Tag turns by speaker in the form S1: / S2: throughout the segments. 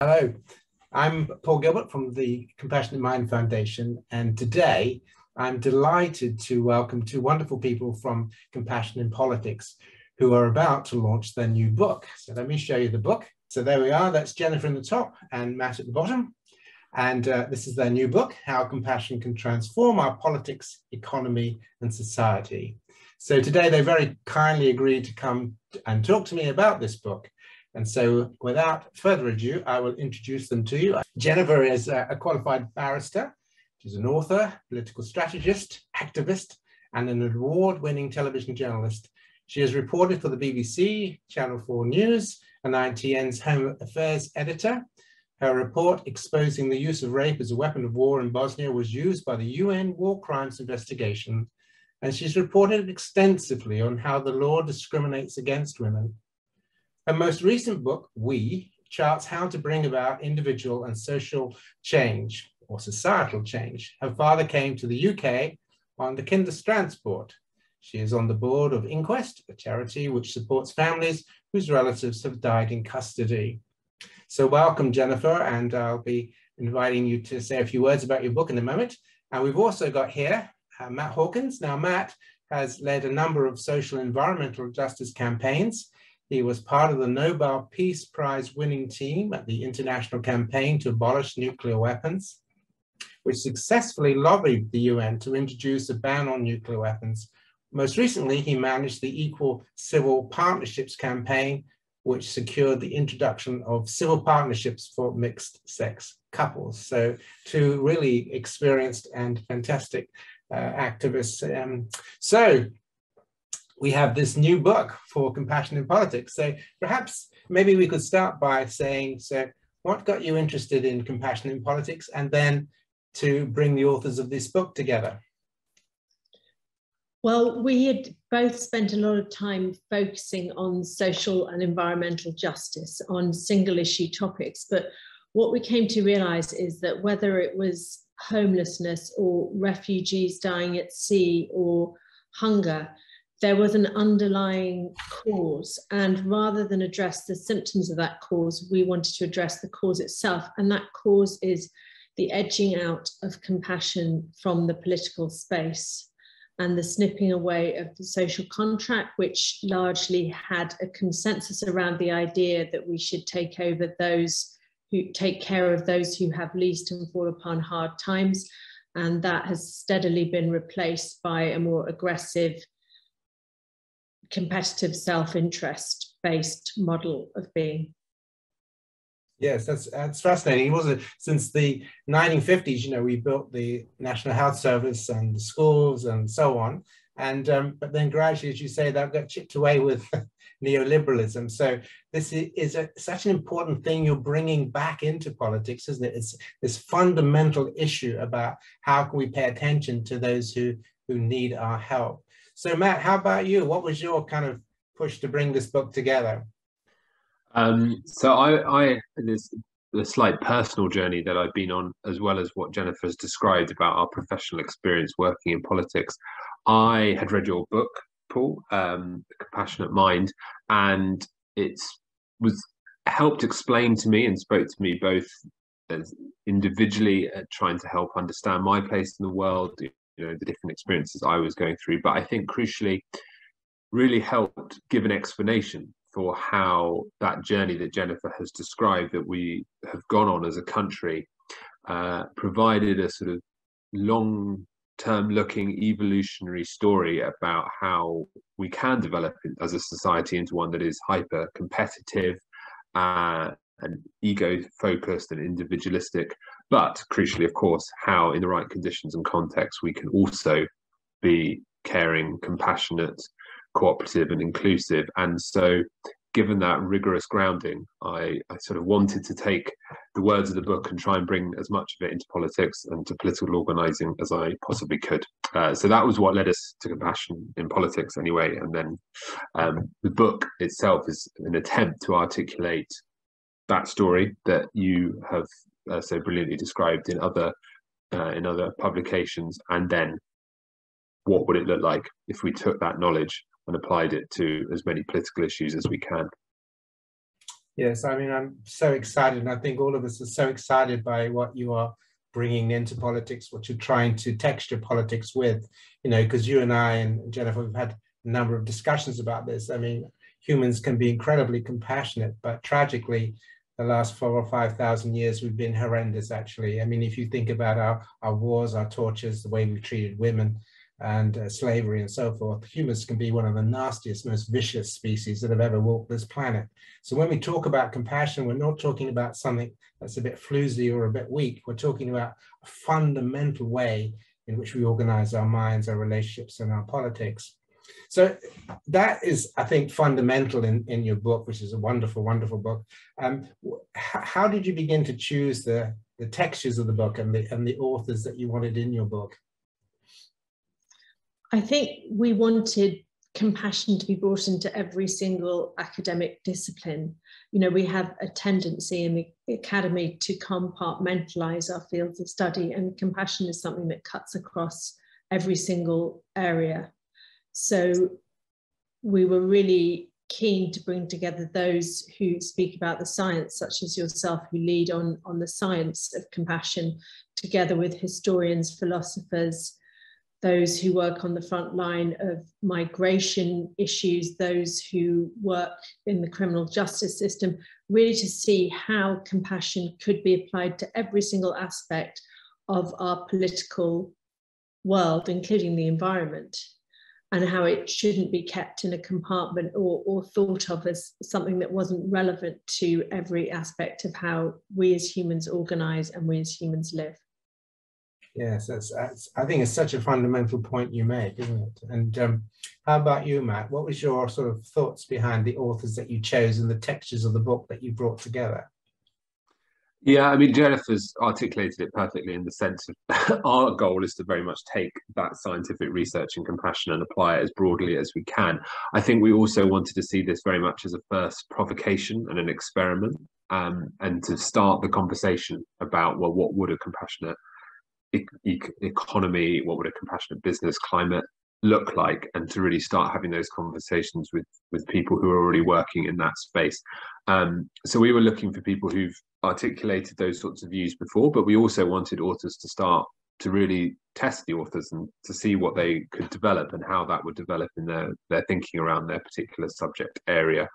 S1: Hello, I'm Paul Gilbert from the Compassionate Mind Foundation, and today I'm delighted to welcome two wonderful people from Compassion in Politics who are about to launch their new book. So let me show you the book. So there we are, that's Jennifer in the top and Matt at the bottom. And uh, this is their new book, How Compassion Can Transform Our Politics, Economy and Society. So today they very kindly agreed to come and talk to me about this book. And so without further ado, I will introduce them to you. Jennifer is a qualified barrister. She's an author, political strategist, activist, and an award-winning television journalist. She has reported for the BBC, Channel 4 News, and ITN's Home Affairs editor. Her report exposing the use of rape as a weapon of war in Bosnia was used by the UN War Crimes Investigation, and she's reported extensively on how the law discriminates against women her most recent book, We, charts how to bring about individual and social change or societal change. Her father came to the UK on the Kindertransport. She is on the board of Inquest, a charity which supports families whose relatives have died in custody. So welcome, Jennifer, and I'll be inviting you to say a few words about your book in a moment. And we've also got here uh, Matt Hawkins. Now, Matt has led a number of social environmental justice campaigns he was part of the Nobel Peace Prize winning team at the International Campaign to Abolish Nuclear Weapons, which successfully lobbied the UN to introduce a ban on nuclear weapons. Most recently, he managed the Equal Civil Partnerships campaign, which secured the introduction of civil partnerships for mixed sex couples. So two really experienced and fantastic uh, activists. Um, so we have this new book for compassion in politics. So perhaps maybe we could start by saying, so what got you interested in compassion in politics and then to bring the authors of this book together?
S2: Well, we had both spent a lot of time focusing on social and environmental justice on single issue topics. But what we came to realize is that whether it was homelessness or refugees dying at sea or hunger, there was an underlying cause. And rather than address the symptoms of that cause, we wanted to address the cause itself. And that cause is the edging out of compassion from the political space and the snipping away of the social contract, which largely had a consensus around the idea that we should take over those who take care of those who have least and fall upon hard times. And that has steadily been replaced by a more aggressive competitive self-interest based model of being.
S1: Yes, that's that's fascinating. It was since the 1950s. You know, we built the National Health Service and the schools and so on, and um, but then gradually, as you say, that got chipped away with neoliberalism. So this is a, such an important thing you're bringing back into politics, isn't it? It's this fundamental issue about how can we pay attention to those who who need our help. So Matt, how about you? What was your kind of push to bring this book together?
S3: Um, so I, I there's a slight personal journey that I've been on, as well as what Jennifer has described about our professional experience working in politics. I had read your book, Paul, um, The Compassionate Mind, and it was helped explain to me and spoke to me both as individually uh, trying to help understand my place in the world, know the different experiences I was going through. But I think crucially, really helped give an explanation for how that journey that Jennifer has described that we have gone on as a country uh, provided a sort of long term looking evolutionary story about how we can develop as a society into one that is hyper competitive uh, and ego focused and individualistic but crucially, of course, how in the right conditions and context we can also be caring, compassionate, cooperative, and inclusive. And so, given that rigorous grounding, I, I sort of wanted to take the words of the book and try and bring as much of it into politics and to political organizing as I possibly could. Uh, so that was what led us to compassion in politics, anyway. And then um, the book itself is an attempt to articulate that story that you have uh, so brilliantly described in other uh, in other publications, and then what would it look like if we took that knowledge and applied it to as many political issues as we can?
S1: Yes, I mean, I'm so excited. And I think all of us are so excited by what you are bringing into politics, what you're trying to texture politics with, you know, because you and I and Jennifer, we've had a number of discussions about this. I mean, humans can be incredibly compassionate, but tragically, the last four or 5,000 years, we've been horrendous, actually. I mean, if you think about our, our wars, our tortures, the way we've treated women, and uh, slavery and so forth, humans can be one of the nastiest, most vicious species that have ever walked this planet. So when we talk about compassion, we're not talking about something that's a bit floozy or a bit weak. We're talking about a fundamental way in which we organize our minds, our relationships, and our politics. So that is, I think, fundamental in, in your book, which is a wonderful, wonderful book. Um, how did you begin to choose the, the textures of the book and the, and the authors that you wanted in your book?
S2: I think we wanted compassion to be brought into every single academic discipline. You know, we have a tendency in the academy to compartmentalize our fields of study, and compassion is something that cuts across every single area. So we were really keen to bring together those who speak about the science, such as yourself, who lead on, on the science of compassion, together with historians, philosophers, those who work on the front line of migration issues, those who work in the criminal justice system, really to see how compassion could be applied to every single aspect of our political world, including the environment, and how it shouldn't be kept in a compartment or, or thought of as something that wasn't relevant to every aspect of how we as humans organize and we as humans live.
S1: Yes, that's, that's, I think it's such a fundamental point you make, isn't it? And um, how about you, Matt? What was your sort of thoughts behind the authors that you chose and the textures of the book that you brought together?
S3: Yeah, I mean, Jennifer's articulated it perfectly in the sense of our goal is to very much take that scientific research and compassion and apply it as broadly as we can. I think we also wanted to see this very much as a first provocation and an experiment, um, and to start the conversation about, well, what would a compassionate e- economy, what would a compassionate business climate look like, and to really start having those conversations with with people who are already working in that space. Um, so we were looking for people who've articulated those sorts of views before, but we also wanted authors to start to really test the authors and to see what they could develop and how that would develop in their their thinking around their particular subject area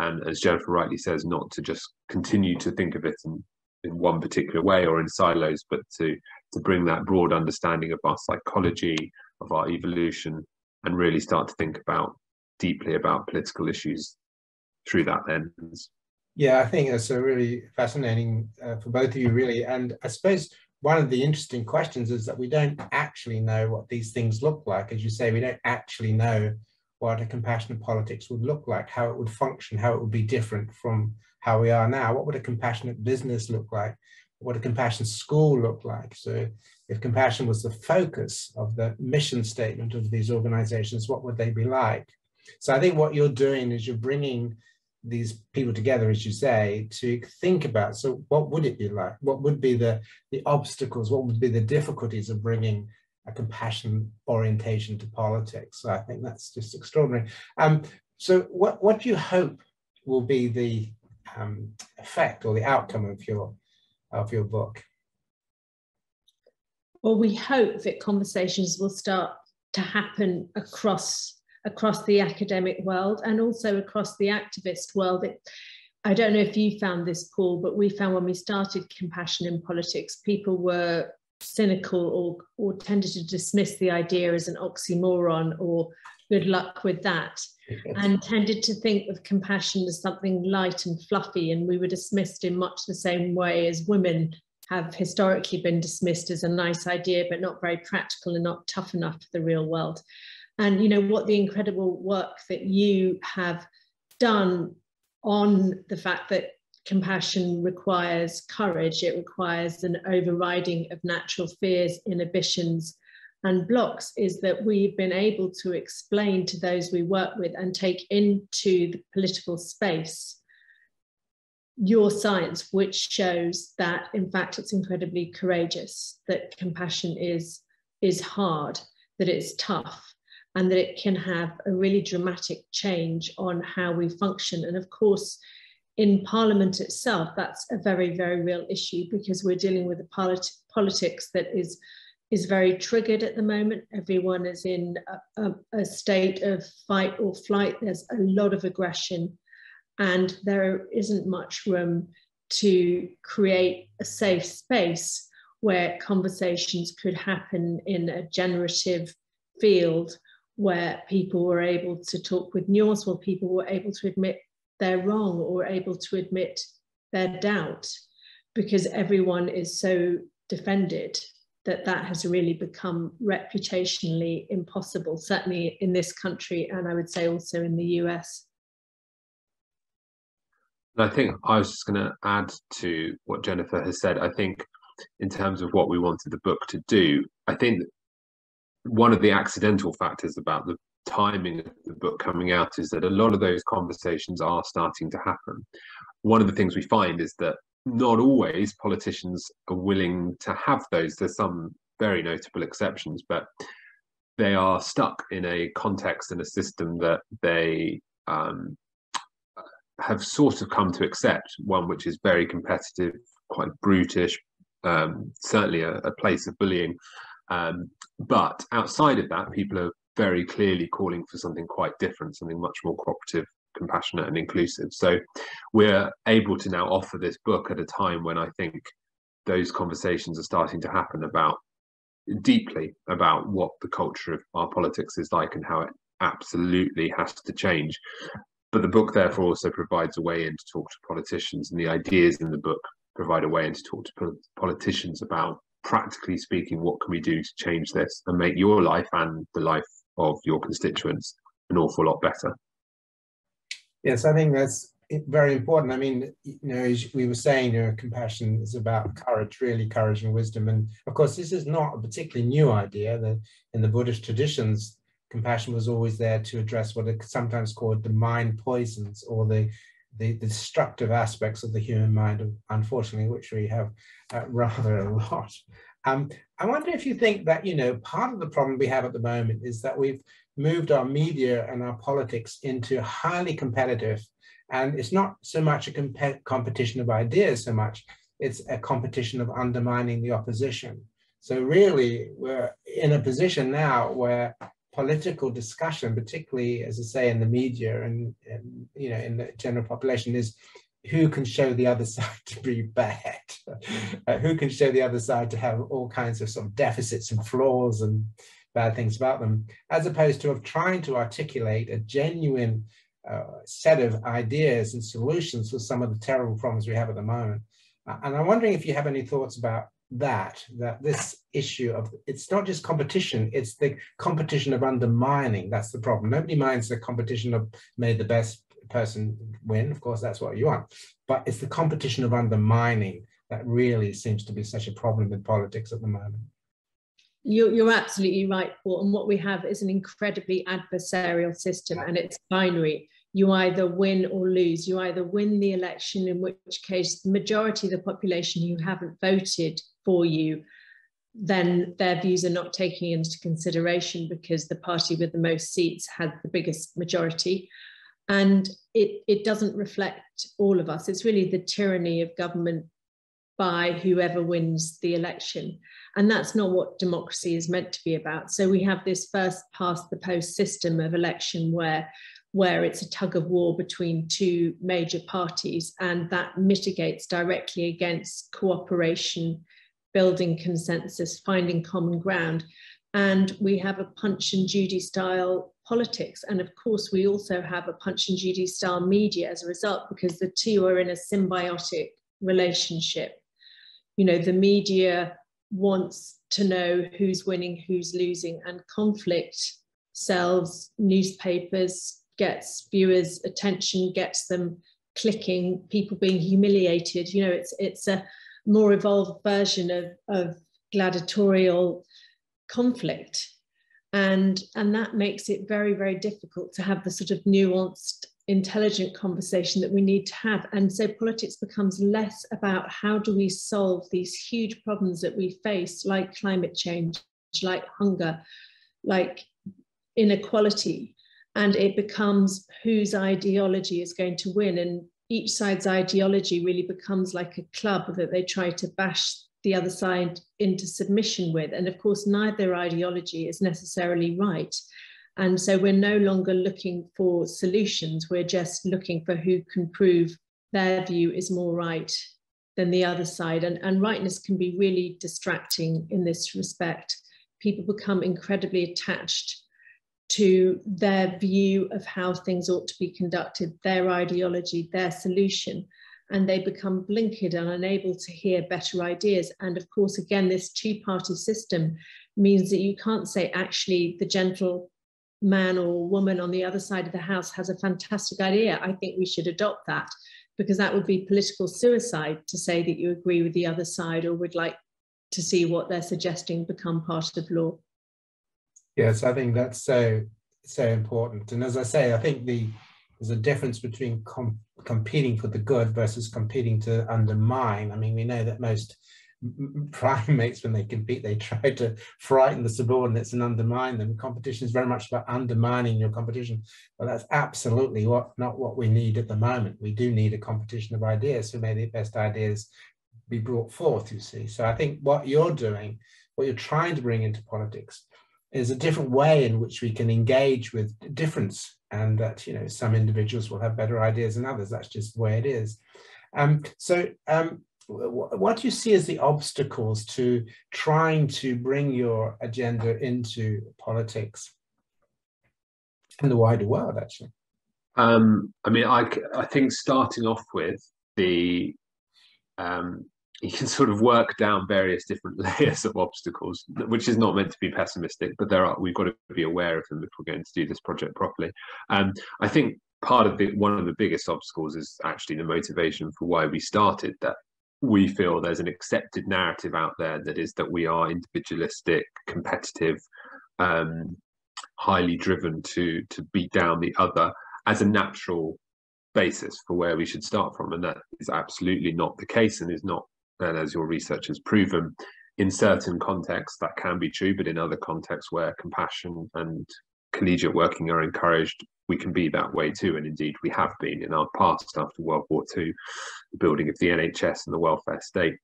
S3: and as jennifer rightly says not to just continue to think of it in in one particular way or in silos but to to bring that broad understanding of our psychology, of our evolution, and really start to think about deeply about political issues through that lens.
S1: Yeah, I think that's a really fascinating uh, for both of you, really. And I suppose one of the interesting questions is that we don't actually know what these things look like. As you say, we don't actually know what a compassionate politics would look like, how it would function, how it would be different from how we are now. What would a compassionate business look like? what a compassionate school look like. So if compassion was the focus of the mission statement of these organizations, what would they be like? So I think what you're doing is you're bringing these people together, as you say, to think about, so what would it be like? What would be the, the obstacles? What would be the difficulties of bringing a compassion orientation to politics? So I think that's just extraordinary. Um, so what, what do you hope will be the um, effect or the outcome of your of your book?
S2: Well, we hope that conversations will start to happen across across the academic world and also across the activist world. It, I don't know if you found this, Paul, but we found when we started Compassion in Politics, people were cynical or, or tended to dismiss the idea as an oxymoron or good luck with that and tended to think of compassion as something light and fluffy and we were dismissed in much the same way as women have historically been dismissed as a nice idea but not very practical and not tough enough for the real world. And you know what the incredible work that you have done on the fact that compassion requires courage it requires an overriding of natural fears inhibitions and blocks is that we've been able to explain to those we work with and take into the political space your science, which shows that in fact it's incredibly courageous, that compassion is, is hard, that it's tough, and that it can have a really dramatic change on how we function. And of course, in Parliament itself, that's a very, very real issue because we're dealing with a polit politics that is is very triggered at the moment. Everyone is in a, a, a, state of fight or flight. There's a lot of aggression, and there isn't much room to create a safe space where conversations could happen in a generative field where people were able to talk with nuance, where people were able to admit they're wrong or able to admit their doubt, because everyone is so defended that that has really become reputationally impossible, certainly in this country, and I would say also in the US.
S3: I think I was just going to add to what Jennifer has said. I think, in terms of what we wanted the book to do, I think one of the accidental factors about the timing of the book coming out is that a lot of those conversations are starting to happen. One of the things we find is that not always politicians are willing to have those. There's some very notable exceptions, but they are stuck in a context and a system that they um, have sort of come to accept, one which is very competitive, quite brutish, um, certainly a, a, place of bullying. Um, but outside of that, people are very clearly calling for something quite different, something much more cooperative, compassionate, and inclusive. So we're able to now offer this book at a time when I think those conversations are starting to happen about deeply about what the culture of our politics is like and how it absolutely has to change. But the book, therefore, also provides a way in to talk to politicians, and the ideas in the book provide a way in to talk to politicians about practically speaking, what can we do to change this and make your life and the life of your constituents an awful lot better?
S1: Yes, I think that's very important. I mean, you know, as we were saying, you know, compassion is about courage, really courage and wisdom. And of course, this is not a particularly new idea. That in the Buddhist traditions, compassion was always there to address what are sometimes called the mind poisons or the the, destructive aspects of the human mind, unfortunately, which we have uh, rather a lot. Um, I wonder if you think that, you know, part of the problem we have at the moment is that we've moved our media and our politics into highly competitive. And it's not so much a comp competition of ideas so much, it's a competition of undermining the opposition. So really, we're in a position now where political discussion, particularly as I say in the media and, and you know in the general population, is who can show the other side to be bad, uh, who can show the other side to have all kinds of sort of deficits and flaws and bad things about them, as opposed to of trying to articulate a genuine uh, set of ideas and solutions for some of the terrible problems we have at the moment. Uh, and I'm wondering if you have any thoughts about that that this issue of it's not just competition it's the competition of undermining that's the problem. Nobody minds the competition of may the best person win of course that's what you want but it's the competition of undermining that really seems to be such a problem in politics at the moment.
S2: You're, you're absolutely right paul and what we have is an incredibly adversarial system and it's binary. You either win or lose. You either win the election, in which case the majority of the population who haven't voted for you, then their views are not taken into consideration because the party with the most seats had the biggest majority. And it, it doesn't reflect all of us. It's really the tyranny of government by whoever wins the election. And that's not what democracy is meant to be about. So we have this first past the post system of election where where it's a tug of war between two major parties, and that mitigates directly against cooperation, building consensus, finding common ground. And we have a punch and Judy style politics. And of course, we also have a punch and Judy style media as a result, because the two are in a symbiotic relationship. You know, the media wants to know who's winning, who's losing, and conflict sells newspapers, gets viewers' attention, gets them clicking, people being humiliated. You know, it's it's a more evolved version of, of gladiatorial conflict. And, and that makes it very, very difficult to have the sort of nuanced, intelligent conversation that we need to have. And so politics becomes less about how do we solve these huge problems that we face, like climate change, like hunger, like inequality, and it becomes whose ideology is going to win. And each side's ideology really becomes like a club that they try to bash the other side into submission with. And of course, neither ideology is necessarily right. And so we're no longer looking for solutions, we're just looking for who can prove their view is more right than the other side. And, and rightness can be really distracting in this respect. People become incredibly attached to their view of how things ought to be conducted, their ideology, their solution, and they become blinkered and unable to hear better ideas. And of course, again, this two party system means that you can't say, actually, the gentle man or woman on the other side of the house has a fantastic idea. I think we should adopt that because that would be political suicide to say that you agree with the other side or would like to see what they're suggesting become part of law.
S1: Yes, I think that's so so important. And as I say, I think the there's a difference between com competing for the good versus competing to undermine. I mean, we know that most primates, when they compete, they try to frighten the subordinates and undermine them. Competition is very much about undermining your competition, but that's absolutely what not what we need at the moment. We do need a competition of ideas. So may the best ideas be brought forth, you see. So I think what you're doing, what you're trying to bring into politics is a different way in which we can engage with difference and that you know some individuals will have better ideas than others. That's just the way it is. Um, so um, what do you see as the obstacles to trying to bring your agenda into politics in the wider world actually?
S3: Um, i mean I, I think starting off with the um, you can sort of work down various different layers of obstacles, which is not meant to be pessimistic, but there are we've got to be aware of them if we're going to do this project properly. Um, I think part of the one of the biggest obstacles is actually the motivation for why we started that we feel there's an accepted narrative out there that is that we are individualistic, competitive, um, highly driven to to beat down the other as a natural basis for where we should start from and that is absolutely not the case and is not and as your research has proven, in certain contexts that can be true, but in other contexts where compassion and collegiate working are encouraged, we can be that way too. And indeed, we have been in our past after World War II, the building of the NHS and the welfare state.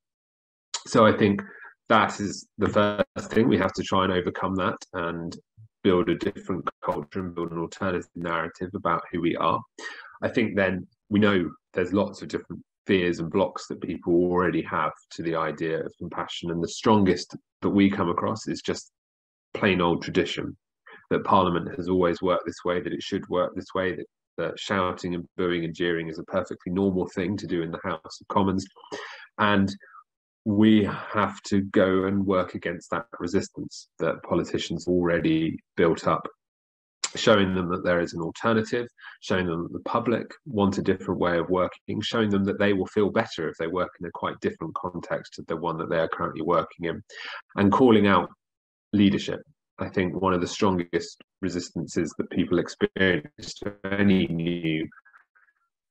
S3: So I think that is the first thing. We have to try and overcome that and build a different culture and build an alternative narrative about who we are. I think then we know there's lots of different fears and blocks that people already have to the idea of compassion. And the strongest that we come across is just plain old tradition that Parliament has always worked this way, that it should work this way, that, that shouting and booing and jeering is a perfectly normal thing to do in the House of Commons. And we have to go and work against that resistance that politicians already built up showing them that there is an alternative, showing them that the public want a different way of working, showing them that they will feel better if they work in a quite different context to the one that they are currently working in, and calling out leadership. I think one of the strongest resistances that people experience to any new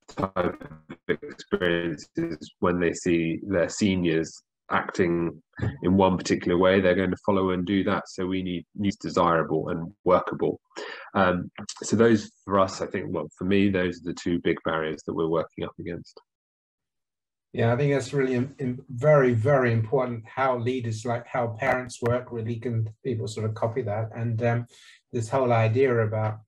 S3: type of experience is when they see their seniors acting in one particular way, they're going to follow and do that. So we need news desirable and workable. Um, so those for us, I think, well, for me, those are the two big barriers that we're working up against.
S1: Yeah, I think that's really very, very important how leaders, like how parents work, really can people sort of copy that. And um, this whole idea about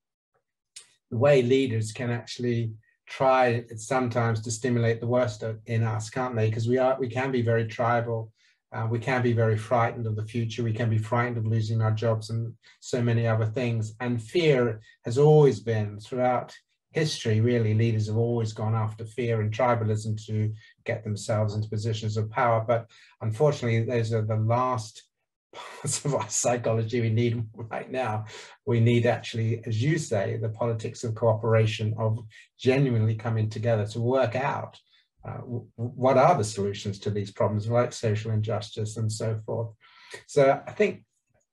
S1: the way leaders can actually try sometimes to stimulate the worst in us, can't they? Because we are we can be very tribal. Uh, we can be very frightened of the future. We can be frightened of losing our jobs and so many other things. And fear has always been throughout history, really, leaders have always gone after fear and tribalism to get themselves into positions of power. But unfortunately, those are the last parts of our psychology we need right now. We need actually, as you say, the politics of cooperation, of genuinely coming together to work out uh, what are the solutions to these problems like social injustice and so forth. So I think,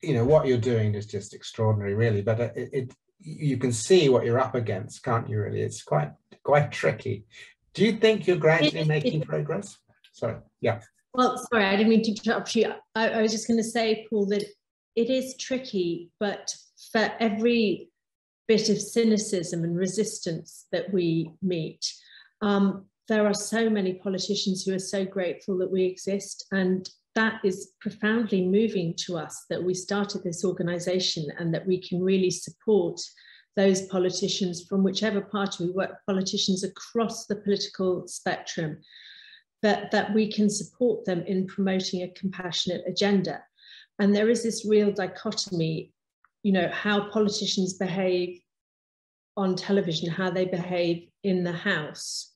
S1: you know, what you're doing is just extraordinary, really, but it, it you can see what you're up against, can't you, really? It's quite, quite tricky. Do you think you're gradually making progress? Sorry, yeah.
S2: Well, sorry, I didn't mean to interrupt you. I, I was just going to say, Paul, that it is tricky, but for every bit of cynicism and resistance that we meet, Um, there are so many politicians who are so grateful that we exist and that is profoundly moving to us that we started this organization and that we can really support those politicians from whichever party we work, politicians across the political spectrum, that, that we can support them in promoting a compassionate agenda. And there is this real dichotomy, you know, how politicians behave on television, how they behave in the House,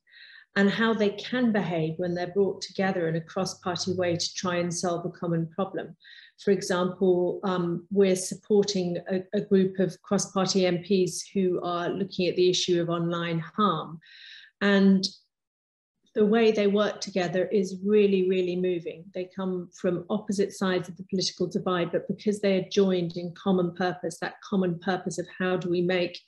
S2: and how they can behave when they're brought together in a cross-party way to try and solve a common problem. For example, um, we're supporting a, a group of cross-party MPs who are looking at the issue of online harm. And the way they work together is really, really moving. They come from opposite sides of the political divide, but because they are joined in common purpose, that common purpose of how do we make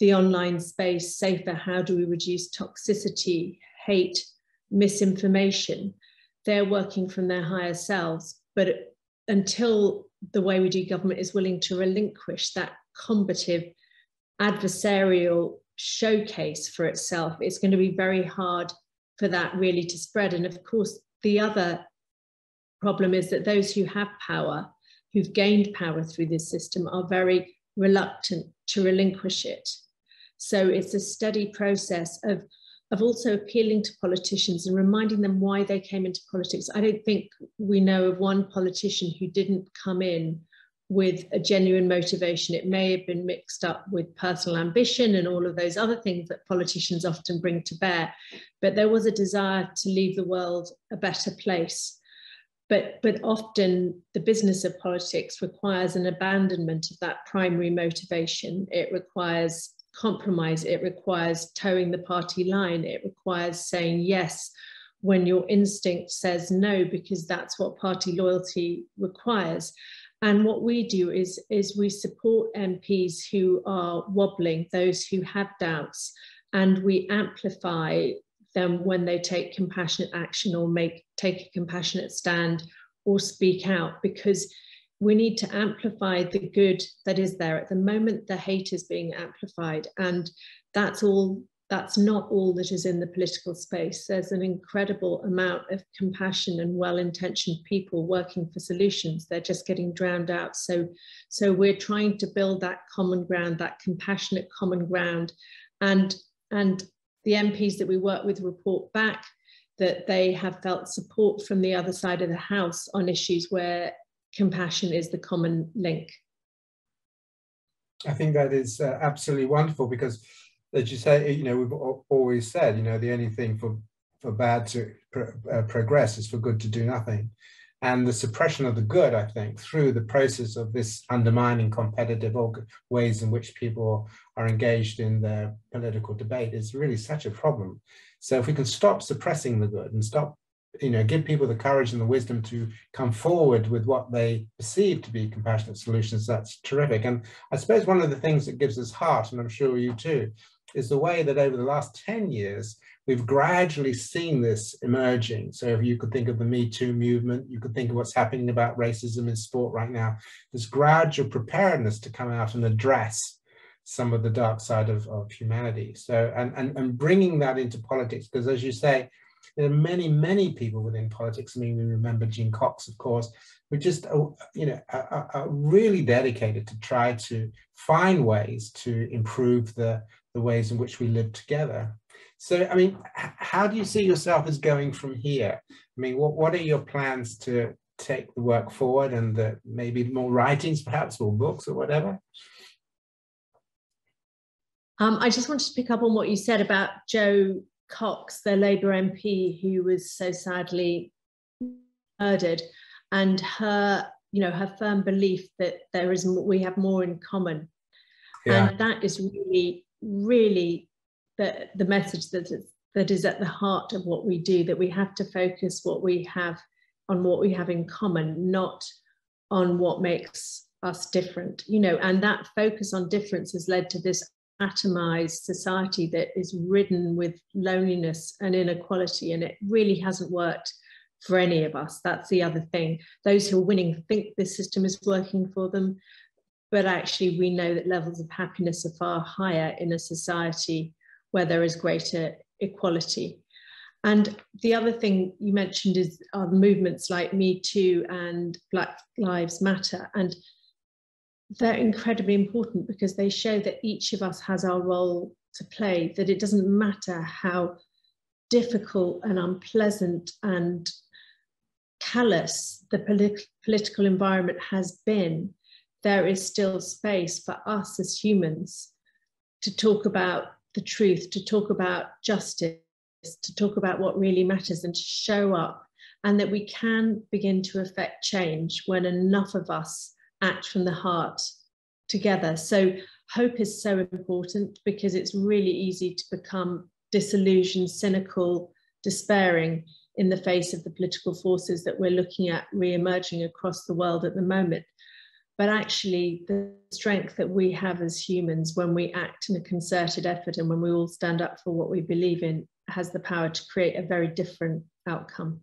S2: the online space safer, how do we reduce toxicity, hate, misinformation, they're working from their higher selves. But until the way we do government is willing to relinquish that combative, adversarial showcase for itself, it's going to be very hard for that really to spread. And of course, the other problem is that those who have power, who've gained power through this system, are very reluctant to relinquish it. So it's a steady process of, of also appealing to politicians and reminding them why they came into politics. I don't think we know of one politician who didn't come in with a genuine motivation. It may have been mixed up with personal ambition and all of those other things that politicians often bring to bear. But there was a desire to leave the world a better place. But, but often the business of politics requires an abandonment of that primary motivation. It requires compromise. It requires toeing the party line. It requires saying yes when your instinct says no, because that's what party loyalty requires. And what we do is, is we support MPs who are wobbling, those who have doubts, and we amplify them when they take compassionate action or make take a compassionate stand or speak out because we need to amplify the good that is there. At the moment, the hate is being amplified, and that's all. That's not all that is in the political space. There's an incredible amount of compassion and well-intentioned people working for solutions. They're just getting drowned out. So, so we're trying to build that common ground, that compassionate common ground, and and the MPs that we work with report back that they have felt support from the other side of the house on issues where compassion is the common link.
S1: I think that is uh, absolutely wonderful because, as you say, you know, we've always said, you know, the only thing for for bad to uh, progress is for good to do nothing, and the suppression of the good, I think, through the process of this undermining competitive ways in which people are engaged in their political debate is really such a problem. So if we can stop suppressing the good and stop you know, give people the courage and the wisdom to come forward with what they perceive to be compassionate solutions, that's terrific. And I suppose one of the things that gives us heart, and I'm sure you too, is the way that over the last 10 years, we've gradually seen this emerging. So if you could think of the Me Too movement, you could think of what's happening about racism in sport right now, this gradual preparedness to come out and address some of the dark side of, of humanity. So, and, and, and bringing that into politics, because as you say, there are many, many people within politics. I mean, we remember Jean Cox, of course, who just, uh, you know, are, are really dedicated to try to find ways to improve the, the ways in which we live together. So, I mean, how do you see yourself as going from here? I mean, what, what are your plans to take the work forward and the, maybe more writings, perhaps, or books or whatever?
S2: Um, I just wanted to pick up on what you said about Jo Cox, the Labour MP, who was so sadly murdered, and her, you know, her firm belief that there is we have more in common, yeah. and that is really, really the the message that is, that is at the heart of what we do. That we have to focus what we have on what we have in common, not on what makes us different. You know, and that focus on difference has led to this atomized society that is ridden with loneliness and inequality, and it really hasn't worked for any of us. That's the other thing. Those who are winning think this system is working for them, but actually, we know that levels of happiness are far higher in a society where there is greater equality. And the other thing you mentioned is uh, movements like Me Too and Black Lives Matter. And they're incredibly important because they show that each of us has our role to play, that it doesn't matter how difficult and unpleasant and callous the polit- political environment has been, there is still space for us as humans to talk about the truth, to talk about justice, to talk about what really matters and to show up, and that we can begin to affect change when enough of us act from the heart together. So, hope is so important because it's really easy to become disillusioned, cynical, despairing in the face of the political forces that we're looking at re emerging across the world at the moment. But actually, the strength that we have as humans when we act in a concerted effort and when we all stand up for what we believe in has the power to create a very different outcome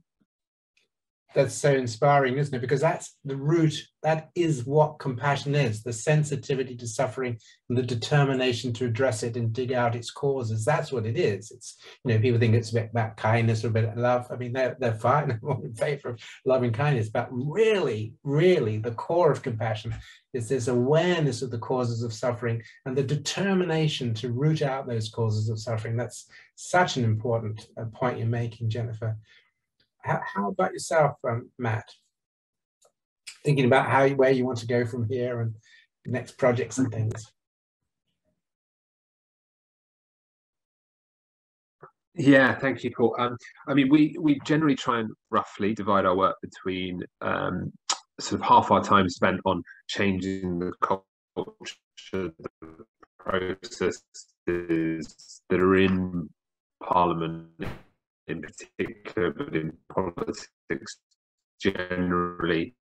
S1: that's so inspiring, isn't it? Because that's the root, that is what compassion is the sensitivity to suffering and the determination to address it and dig out its causes. That's what it is. It's, you know, people think it's about kindness or a bit of love. I mean, they're, they're fine, I'm all in favor of loving kindness, but really, really, the core of compassion is this awareness of the causes of suffering and the determination to root out those causes of suffering. That's such an important uh, point you're making, Jennifer. How, how about yourself, um, Matt? Thinking about how where you want to go from here and next projects and things.
S3: Yeah, thank you, Paul. Um, I mean, we we generally try and roughly divide our work between um, sort of half our time spent on changing the culture, the processes that are in Parliament in particular, but in politics generally,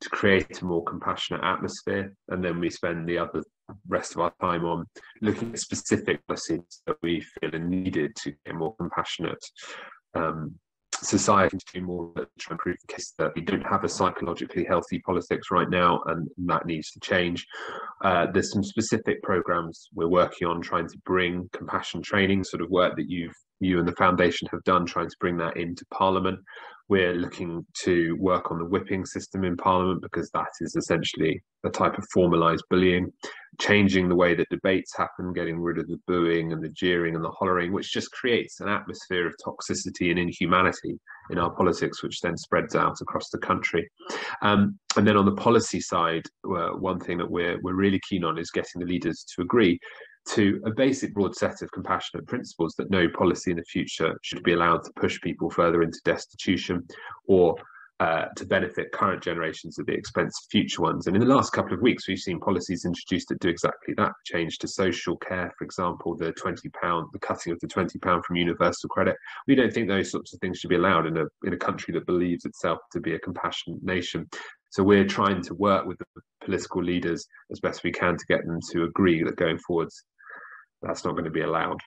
S3: to create a more compassionate atmosphere. And then we spend the other rest of our time on looking at specific policies that we feel are needed to get more compassionate um, society to do more to improve the case that we don't have a psychologically healthy politics right now, and that needs to change. Uh, there's some specific programs we're working on trying to bring compassion training, sort of work that you've you and the foundation have done trying to bring that into Parliament. We're looking to work on the whipping system in Parliament because that is essentially a type of formalised bullying, changing the way that debates happen, getting rid of the booing and the jeering and the hollering, which just creates an atmosphere of toxicity and inhumanity in our politics, which then spreads out across the country. Um, and then on the policy side, uh, one thing that we're we're really keen on is getting the leaders to agree to a basic broad set of compassionate principles that no policy in the future should be allowed to push people further into destitution or uh, to benefit current generations at the expense of future ones. And in the last couple of weeks, we've seen policies introduced that do exactly that. Change to social care, for example, the twenty pound, the cutting of the twenty pound from universal credit. We don't think those sorts of things should be allowed in a in a country that believes itself to be a compassionate nation. So we're trying to work with the political leaders as best we can to get them to agree that going forwards, that's not going to be allowed.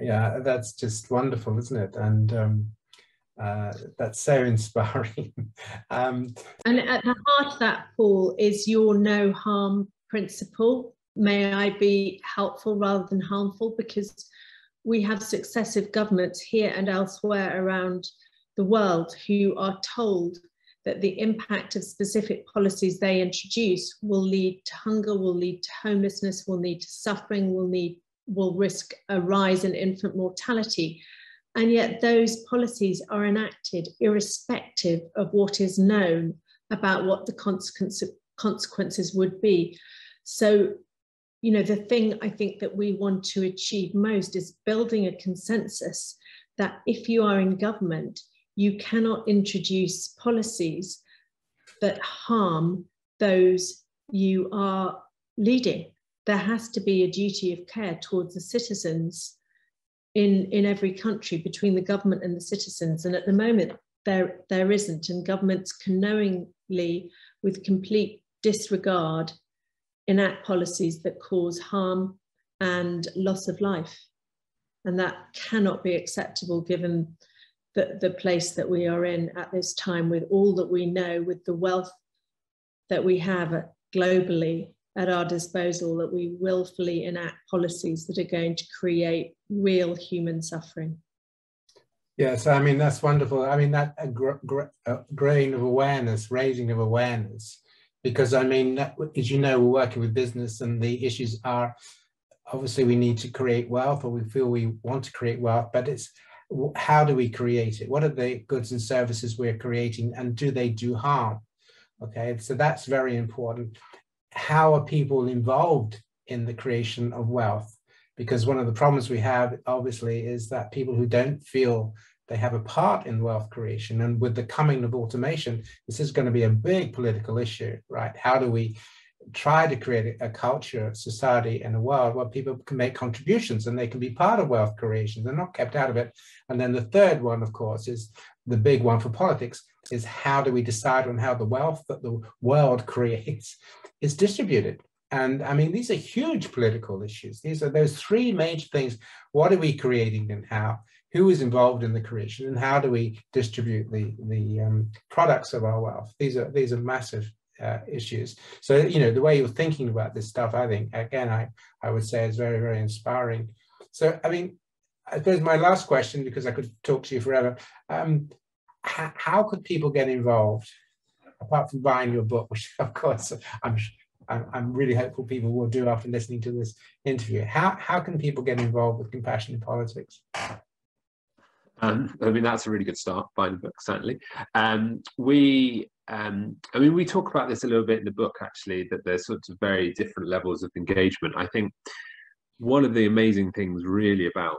S1: Yeah, that's just wonderful, isn't it? And um, uh, that's so inspiring. um,
S2: and at the heart of that, Paul, is your no harm principle. May I be helpful rather than harmful? Because we have successive governments here and elsewhere around the world who are told that the impact of specific policies they introduce will lead to hunger, will lead to homelessness, will lead to suffering, will need will risk a rise in infant mortality. And yet those policies are enacted irrespective of what is known about what the consequences would be. So, you know, the thing I think that we want to achieve most is building a consensus that if you are in government, you cannot introduce policies that harm those you are leading. There has to be a duty of care towards the citizens in, in every country between the government and the citizens. And at the moment, there, there isn't. And governments can knowingly, with complete disregard, enact policies that cause harm and loss of life. And that cannot be acceptable given the, the place that we are in at this time with all that we know, with the wealth that we have globally at our disposal that we willfully enact policies that are going to create real human suffering.
S1: Yes, I mean, that's wonderful. I mean, that a, gr gr a grain of awareness, raising of awareness, because I mean, that, as you know, we're working with business and the issues are obviously we need to create wealth or we feel we want to create wealth, but it's how do we create it? What are the goods and services we're creating and do they do harm? Okay, so that's very important. How are people involved in the creation of wealth? because one of the problems we have obviously is that people who don't feel they have a part in wealth creation and with the coming of automation this is going to be a big political issue right how do we try to create a culture society and a world where people can make contributions and they can be part of wealth creation they're not kept out of it and then the third one of course is the big one for politics is how do we decide on how the wealth that the world creates is distributed and I mean, these are huge political issues. These are those three major things. What are we creating and how? Who is involved in the creation and how do we distribute the, the um, products of our wealth? These are, these are massive uh, issues. So, you know, the way you're thinking about this stuff, I think, again, I, I would say is very, very inspiring. So, I mean, I suppose my last question, because I could talk to you forever, um, how could people get involved? Apart from buying your book, which of course I'm I'm, I'm really hopeful people will do after listening to this interview. How, how can people get involved with compassion in politics?
S3: Um, I mean, that's a really good start. Buying the book, certainly. Um, we, um, I mean, we talk about this a little bit in the book, actually, that there's sorts of very different levels of engagement. I think one of the amazing things, really, about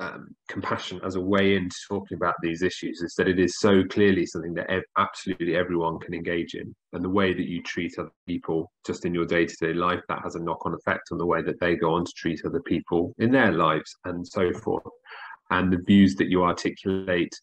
S3: um, compassion as a way into talking about these issues is that it is so clearly something that ev- absolutely everyone can engage in. And the way that you treat other people just in your day to day life, that has a knock on effect on the way that they go on to treat other people in their lives and so forth. And the views that you articulate,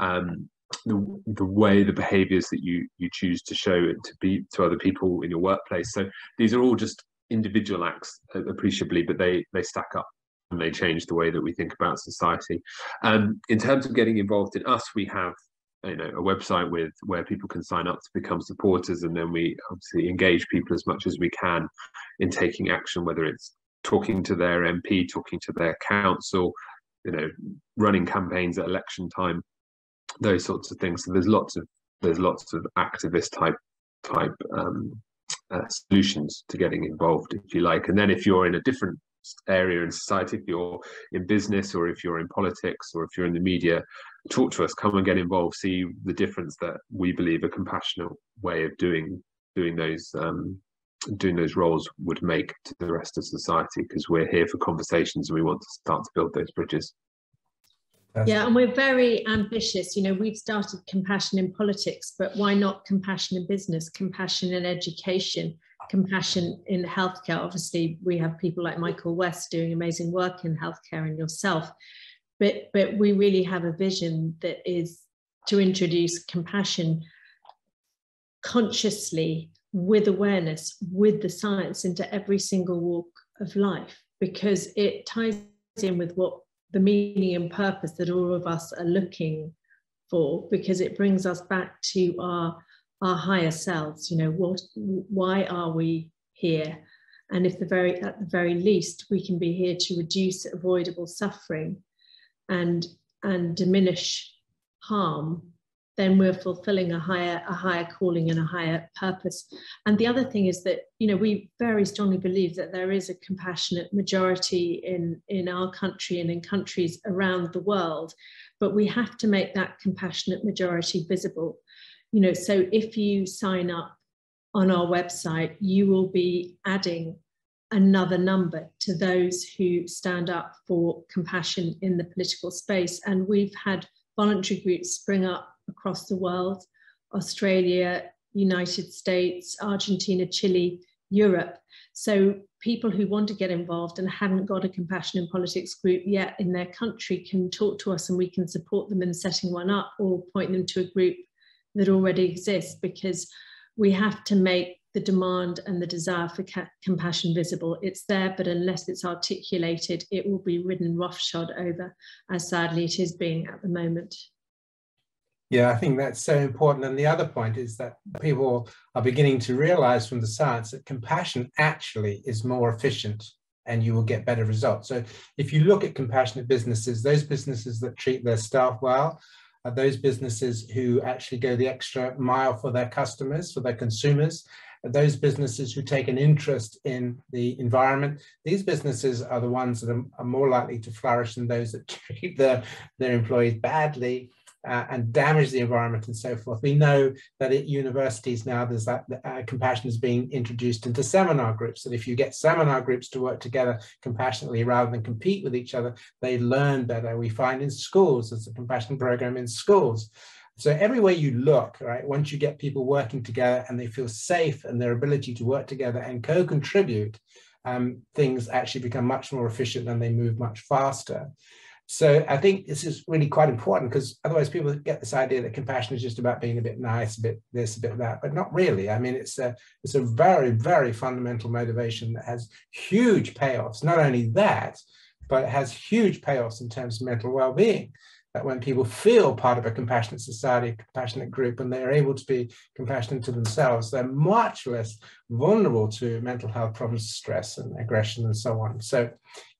S3: um, the, the way the behaviors that you you choose to show it to be to other people in your workplace so these are all just individual acts uh, appreciably but they they stack up and they change the way that we think about society. Um, in terms of getting involved in us, we have you know a website with where people can sign up to become supporters, and then we obviously engage people as much as we can in taking action, whether it's talking to their MP, talking to their council, you know, running campaigns at election time, those sorts of things. So there's lots of there's lots of activist type type um, uh, solutions to getting involved, if you like. And then if you're in a different area in society, if you're in business or if you're in politics or if you're in the media, talk to us, come and get involved, see the difference that we believe a compassionate way of doing doing those um, doing those roles would make to the rest of society because we're here for conversations and we want to start to build those bridges.
S2: Yeah, and we're very ambitious. You know, we've started compassion in politics, but why not compassion in business, compassion in education, compassion in healthcare. Obviously, we have people like Michael West doing amazing work in healthcare and yourself, but but we really have a vision that is to introduce compassion consciously with awareness with the science into every single walk of life because it ties in with what the meaning and purpose that all of us are looking for because it brings us back to our our higher selves you know what why are we here? And if the very at the very least we can be here to reduce avoidable suffering and and diminish harm then we're fulfilling a higher a higher calling and a higher purpose and the other thing is that you know we very strongly believe that there is a compassionate majority in in our country and in countries around the world but we have to make that compassionate majority visible you know, so if you sign up on our website, you will be adding another number to those who stand up for compassion in the political space. And we've had voluntary groups spring up across the world, Australia, United States, Argentina, Chile, Europe. So people who want to get involved and haven't got a compassion in politics group yet in their country can talk to us and we can support them in setting one up or point them to a group that already exists because we have to make the demand and the desire for compassion visible. It's there, but unless it's articulated, it will be ridden roughshod over, as sadly it is being at the moment.
S1: Yeah, I think that's so important. And the other point is that people are beginning to realize from the science that compassion actually is more efficient and you will get better results. So if you look at compassionate businesses, those businesses that treat their staff well are those businesses who actually go the extra mile for their customers, for their consumers, those businesses who take an interest in the environment, these businesses are the ones that are, are more likely to flourish than those that treat their, their employees badly uh, and damage the environment and so forth. We know that at universities now there's that uh, compassion is being introduced into seminar groups. That if you get seminar groups to work together compassionately rather than compete with each other, they learn better. We find in schools, there's a compassion program in schools. So everywhere you look, right, once you get people working together and they feel safe and their ability to work together and co-contribute, um, things actually become much more efficient and they move much faster. So I think this is really quite important because otherwise people get this idea that compassion is just about being a bit nice, a bit this, a bit that, but not really. I mean, it's a it's a very very fundamental motivation that has huge payoffs. Not only that, but it has huge payoffs in terms of mental well-being that when people feel part of a compassionate society, compassionate group, and they're able to be compassionate to themselves, they're much less vulnerable to mental health problems, stress and aggression and so on. So,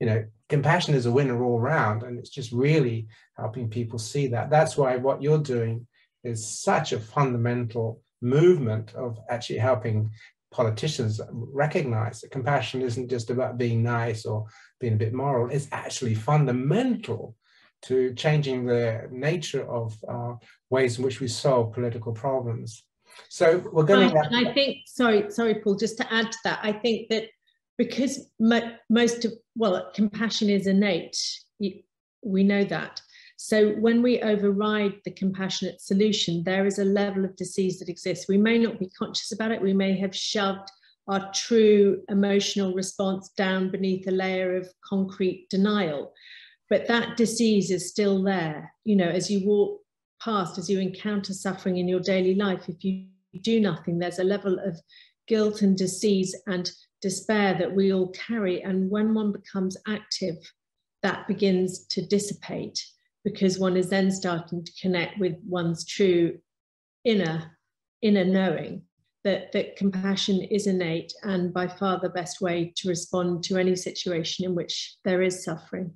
S1: you know, compassion is a winner all around, and it's just really helping people see that. That's why what you're doing is such a fundamental movement of actually helping politicians recognize that compassion isn't just about being nice or being a bit moral, it's actually fundamental to changing the nature of uh, ways in which we solve political problems. So we're going
S2: to. And I think, sorry, sorry, Paul, just to add to that, I think that because mo most of, well, compassion is innate, we know that. So when we override the compassionate solution, there is a level of disease that exists. We may not be conscious about it. We may have shoved our true emotional response down beneath a layer of concrete denial but that disease is still there you know as you walk past as you encounter suffering in your daily life if you do nothing there's a level of guilt and disease and despair that we all carry. And when one becomes active that begins to dissipate because one is then starting to connect with one's true inner inner knowing that that compassion is innate and by far the best way to respond to any situation in which there is suffering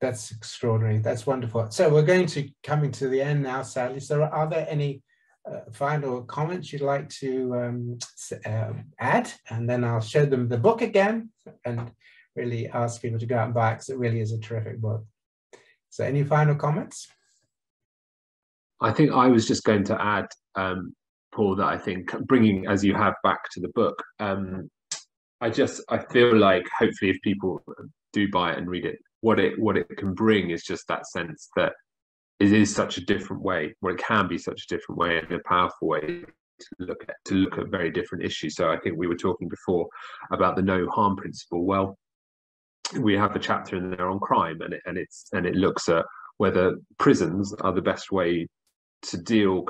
S1: that's extraordinary. That's wonderful. So we're going to coming to the end now, sadly. So are there any uh, final comments you'd like to um, uh, add? And then I'll show them the book again and really ask people to go out and buy it because it really is a terrific book. So any final comments?
S3: I think I was just going to add, um, Paul, that I think bringing, as you have back to the book, um, I just, I feel like hopefully if people do buy it and read it, what it what it can bring is just that sense that it is such a different way, or it can be such a different way and a powerful way to look at to look at very different issues. So I think we were talking before about the no harm principle. Well, we have a chapter in there on crime, and it and it's and it looks at whether prisons are the best way to deal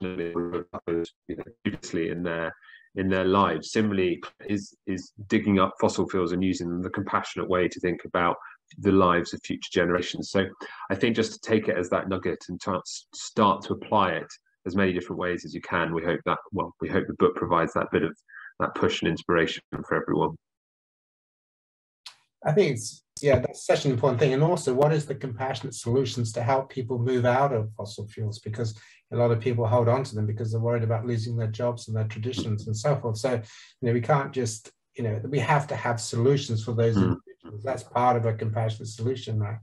S3: previously in their in their lives. Similarly, is is digging up fossil fuels and using them the compassionate way to think about the lives of future generations. So I think just to take it as that nugget and to start to apply it as many different ways as you can. We hope that well, we hope the book provides that bit of that push and inspiration for everyone.
S1: I think it's yeah, that's such an important thing. And also, what is the compassionate solutions to help people move out of fossil fuels? Because a lot of people hold on to them because they're worried about losing their jobs and their traditions and so forth. So, you know, we can't just, you know, we have to have solutions for those mm. individuals. That's part of a compassionate solution, right?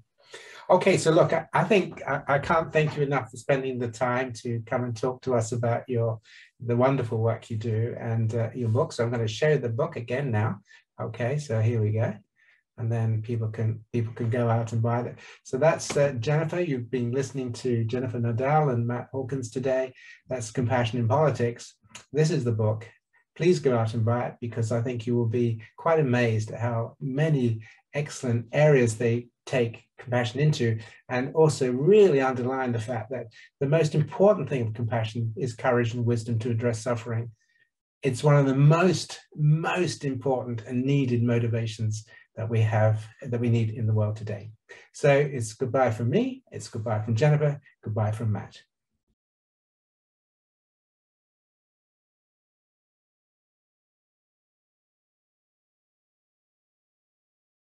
S1: Okay, so look, I, I think I, I, can't thank you enough for spending the time to come and talk to us about your the wonderful work you do and uh, your book. So I'm going to show the book again now. Okay, so here we go and then people can people can go out and buy it. So that's uh, Jennifer. You've been listening to Jennifer Nadel and Matt Hawkins today. That's Compassion in Politics. This is the book. Please go out and buy it because I think you will be quite amazed at how many excellent areas they take compassion into and also really underline the fact that the most important thing of compassion is courage and wisdom to address suffering it's one of the most, most important and needed motivations that we have, that we need in the world today. So it's goodbye from me, it's goodbye from Jennifer, goodbye from Matt.